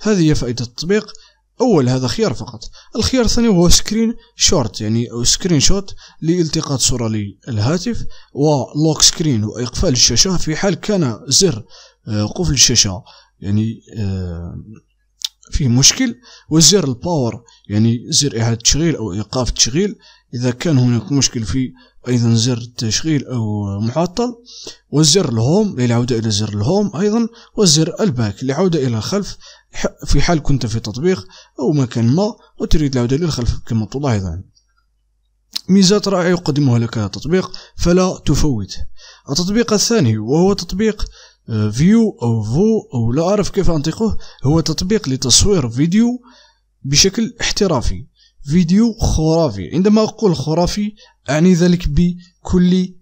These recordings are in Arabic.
هذه هي فائدة التطبيق. أول هذا خيار فقط. الخيار الثاني هو screen short يعني أو screenshot لالتقاط صورة للهاتف و lock screen وإقفال الشاشة في حال كان زر آه، قفل الشاشة يعني آه، فيه مشكل وزر ال power يعني زر إعادة تشغيل أو إيقاف التشغيل إذا كان هناك مشكل في أيضا زر التشغيل أو معطل والزر ال home للعودة إلى زر ال home أيضا والزر ال back للعودة إلى الخلف في حال كنت في تطبيق أو مكان ما وتريد العودة للخلف كما تلاحظ ميزات رائعة يقدمها لك التطبيق فلا تفوته. التطبيق الثاني وهو تطبيق فيو أو فو أو لا أعرف كيف أنطقه هو تطبيق لتصوير فيديو بشكل احترافي فيديو خرافي. عندما أقول خرافي أعني ذلك بكل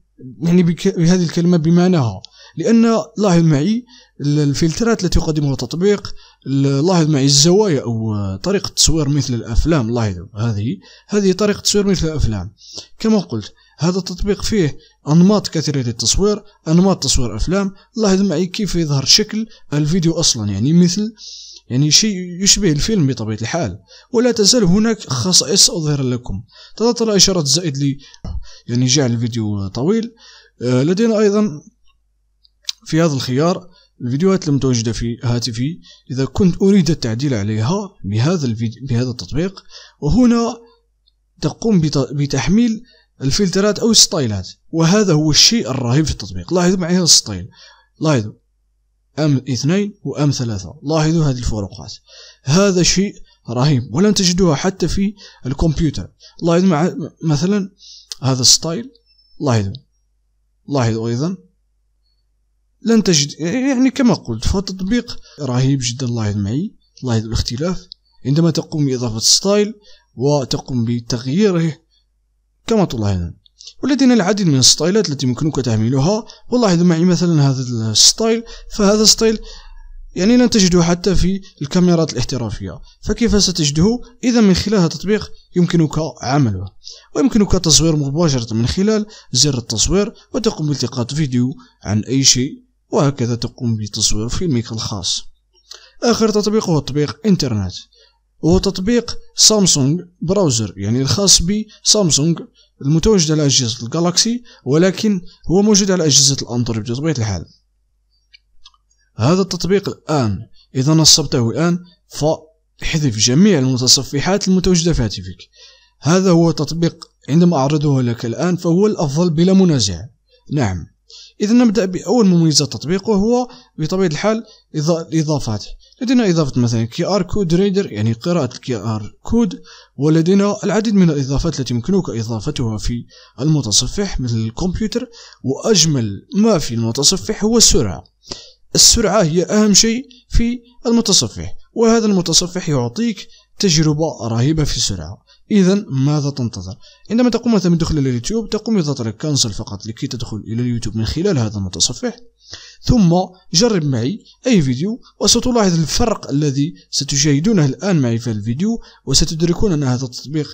يعني بهذه الكلمة بمعناها. لأن لاحظ معي الفلترات التي يقدمها التطبيق لاحظ معي الزوايا أو طريقة التصوير مثل الأفلام لاحظوا هذه هذه طريقة تصوير مثل الأفلام. كما قلت هذا التطبيق فيه أنماط كثيرة للتصوير أنماط تصوير أفلام. لاحظ معي كيف يظهر شكل الفيديو أصلا يعني مثل يعني شيء يشبه الفيلم بطبيعة الحال. ولا تزال هناك خصائص أظهر لكم. تضغط على إشارة الزائد لي يعني جعل الفيديو طويل. آه، لدينا أيضا في هذا الخيار الفيديوهات المتواجدة في هاتفي. إذا كنت أريد التعديل عليها بهذا الفيديو بهذا التطبيق وهنا تقوم بتحميل الفلترات أو الستايلات. وهذا هو الشيء الرهيب في التطبيق. لاحظوا معي هذا ال style. لاحظوا. M اثنين و M ثلاثة. لاحظوا هذه الفروقات هذا شيء رهيب. ولن تجدوها حتى في الكمبيوتر. لاحظوا مع مثلا هذا ال style. لاحظوا. لاحظوا أيضا. لن تجد يعني كما قلت فالتطبيق رهيب جدا. لاحظ معي. لاحظوا الاختلاف. عندما تقوم بإضافة style وتقوم بتغييره كما تلاحظون. ولدينا العديد من الستايلات التي يمكنك تحميلها ولاحظوا معي مثلا هذا ال style فهذا ال style يعني لن تجده حتى في الكاميرات الاحترافية. فكيف ستجده؟ إذا من خلال هذا التطبيق يمكنك عمله. ويمكنك تصوير مباشرة من خلال زر التصوير وتقوم بالتقاط فيديو عن أي شيء وهكذا تقوم بتصوير فيلمك الخاص. آخر تطبيق هو تطبيق إنترنت. وهو تطبيق سامسونج browser يعني الخاص بسامسونج المتواجد على أجهزة الجالاكسي ولكن هو موجود على أجهزة الأندرويد بطبيعة الحال. هذا التطبيق الآن إذا نصبته الآن فاحذف جميع المتصفحات المتواجدة في هاتفك. هذا هو تطبيق عندما أعرضه لك الآن فهو الأفضل بلا منازع. نعم. إذا نبدأ بأول مميزات التطبيق وهو بطبيعة الحال الإضافات. لدينا إضافة مثلا QR code reader يعني قراءة ال QR code ولدينا العديد من الإضافات التي يمكنك إضافتها في المتصفح مثل الكمبيوتر وأجمل ما في المتصفح هو السرعة. السرعة هي أهم شيء في المتصفح وهذا المتصفح يعطيك تجربة رهيبة في السرعة. إذا ماذا تنتظر؟ عندما تقوم مثلا بالدخول إلى اليوتيوب تقوم بضغط كانسل فقط لكي تدخل إلى اليوتيوب من خلال هذا المتصفح ثم جرب معي أي فيديو وستلاحظ الفرق الذي ستشاهدونه الآن معي في الفيديو وستدركون أن هذا التطبيق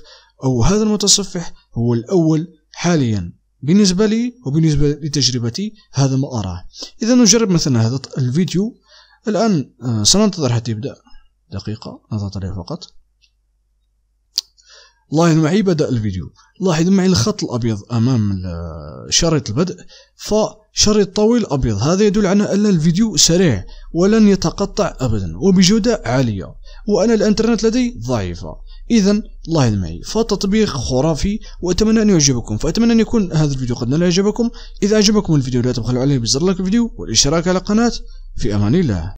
أو هذا المتصفح هو الأول حاليا. بالنسبة لي وبالنسبة لتجربتي هذا ما أراه. إذا نجرب مثلا هذا الفيديو. الآن آه، سننتظر حتى يبدأ. دقيقة نضغط عليه فقط. لاحظ معي بدأ الفيديو. لاحظ معي الخط الأبيض أمام شريط البدء. فشريط طويل أبيض هذا يدل على أن الفيديو سريع ولن يتقطع أبدا وبجودة عالية. وأنا الإنترنت لدي ضعيفة. إذا لاحظ معي فالتطبيق خرافي وأتمنى أن يعجبكم. فأتمنى أن يكون هذا الفيديو قد نال إعجابكم. إذا أعجبكم الفيديو لا تبخلوا عليه بزر لايك الفيديو والاشتراك على القناة. في أمان الله.